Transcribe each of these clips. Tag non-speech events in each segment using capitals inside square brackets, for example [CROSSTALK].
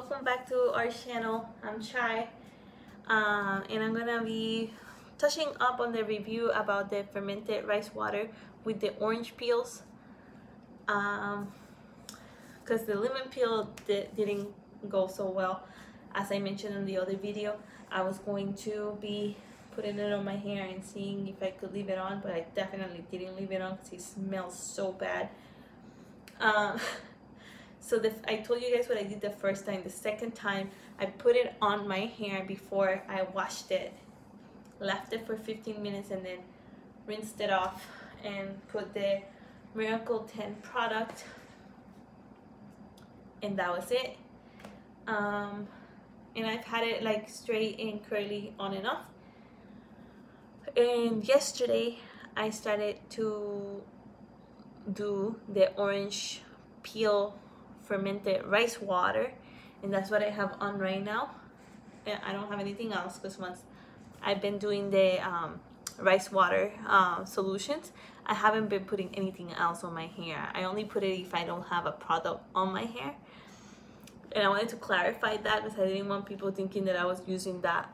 welcome back to our channel. I'm Chai um, and I'm gonna be touching up on the review about the fermented rice water with the orange peels. Because um, the lemon peel di didn't go so well. As I mentioned in the other video I was going to be putting it on my hair and seeing if I could leave it on but I definitely didn't leave it on because it smells so bad. Um, [LAUGHS] so the, I told you guys what I did the first time. The second time I put it on my hair before I washed it. Left it for 15 minutes and then rinsed it off and put the Miracle 10 product. And that was it. Um, and I've had it like straight and curly on and off. And yesterday I started to do the orange peel fermented rice water and that's what I have on right now. I don't have anything else because once I've been doing the um, rice water uh, solutions I haven't been putting anything else on my hair. I only put it if I don't have a product on my hair. And I wanted to clarify that because I didn't want people thinking that I was using that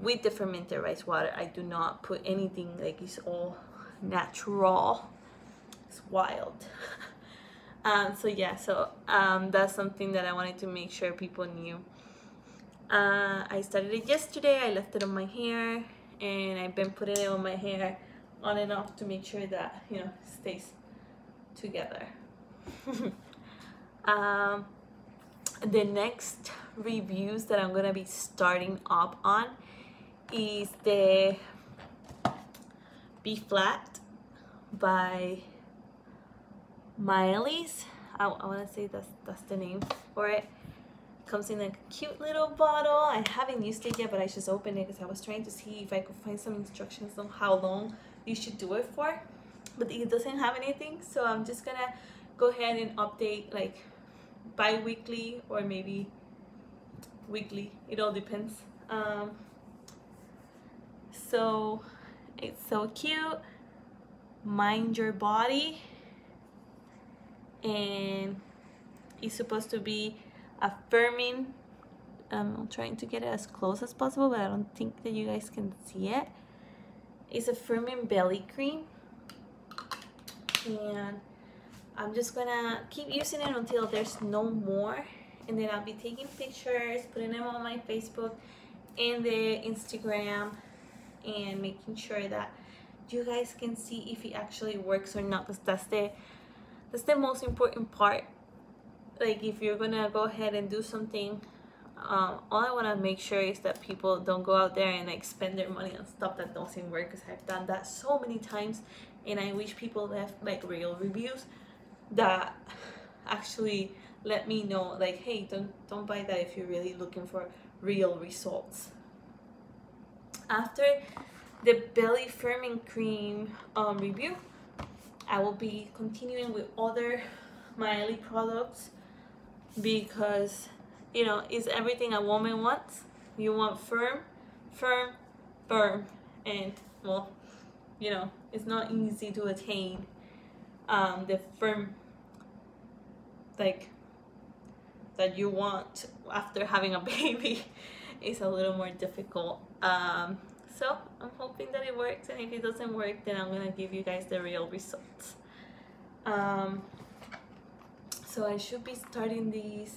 with the fermented rice water. I do not put anything like it's all natural. It's wild [LAUGHS] Um, so yeah, so um, that's something that I wanted to make sure people knew. Uh, I started it yesterday. I left it on my hair and I've been putting it on my hair on and off to make sure that, you know, stays together. [LAUGHS] um, the next reviews that I'm going to be starting up on is the B-Flat by Maely's. I, I want to say that's that's the name for it. Comes in like a cute little bottle. I haven't used it yet, but I just opened it because I was trying to see if I could find some instructions on how long you should do it for. But it doesn't have anything, so I'm just gonna go ahead and update like bi-weekly or maybe weekly. It all depends. Um, so it's so cute. Mind your body and it's supposed to be affirming. I'm trying to get it as close as possible but I don't think that you guys can see it. It's a firming belly cream. And I'm just gonna keep using it until there's no more. And then I'll be taking pictures putting them on my Facebook and the Instagram and making sure that you guys can see if it actually works or not because that's the that's the most important part. Like if you're gonna go ahead and do something um, all I want to make sure is that people don't go out there and like spend their money on stuff that doesn't work because I've done that so many times and I wish people left like real reviews that actually let me know like hey don't don't buy that if you're really looking for real results. After the belly firming cream um, review I will be continuing with other Maely products because you know it's everything a woman wants. You want firm firm firm and well you know it's not easy to attain um, the firm like that you want after having a [LAUGHS] baby. Is a little more difficult um, so I'm hoping that it works and if it doesn't work then I'm gonna give you guys the real results. Um, so I should be starting these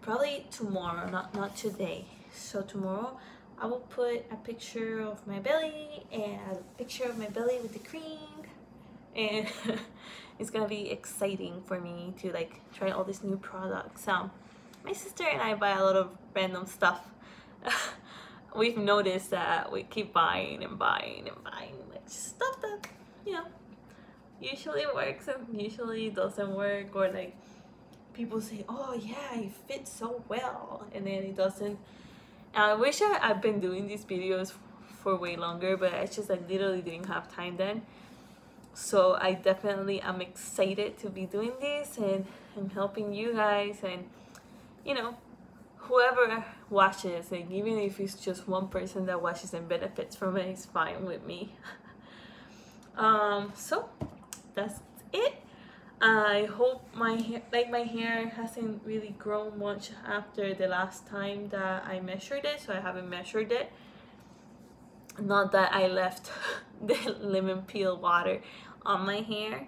probably tomorrow not not today. So tomorrow I will put a picture of my belly and a picture of my belly with the cream and [LAUGHS] it's gonna be exciting for me to like try all these new products. Um, my sister and I buy a lot of random stuff [LAUGHS] we've noticed that we keep buying and buying and buying like stuff that you know usually works and usually doesn't work or like people say oh yeah it fits so well and then it doesn't. And I wish I, I've been doing these videos for way longer but I just like literally didn't have time then. So I definitely am excited to be doing this and I'm helping you guys and you know whoever watches and even if it's just one person that watches and benefits from it it is fine with me [LAUGHS] um so that's it I hope my hair, like my hair hasn't really grown much after the last time that I measured it, so I haven't measured it. Not that I left [LAUGHS] the lemon peel water on my hair,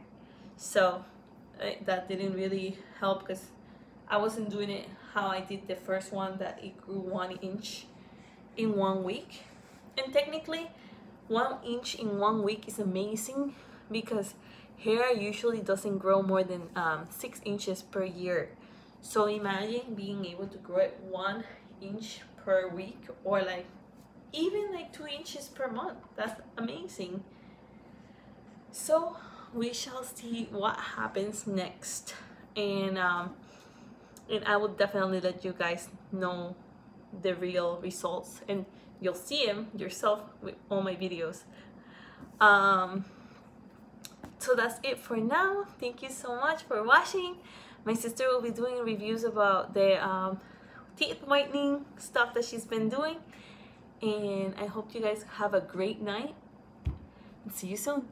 so uh, that didn't really help because I wasn't doing it how I did the first one that it grew one inch in one week. And technically, one inch in one week is amazing because hair usually doesn't grow more than um, six inches per year. So imagine being able to grow it one inch per week or like even like two inches per month. That's amazing. So we shall see what happens next. And um, and I will definitely let you guys know the real results and you'll see them yourself with all my videos. Um, so that's it for now. Thank you so much for watching. My sister will be doing reviews about the um, teeth whitening stuff that she's been doing and I hope you guys have a great night. And see you soon